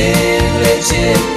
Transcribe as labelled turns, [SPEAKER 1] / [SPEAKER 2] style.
[SPEAKER 1] privileges.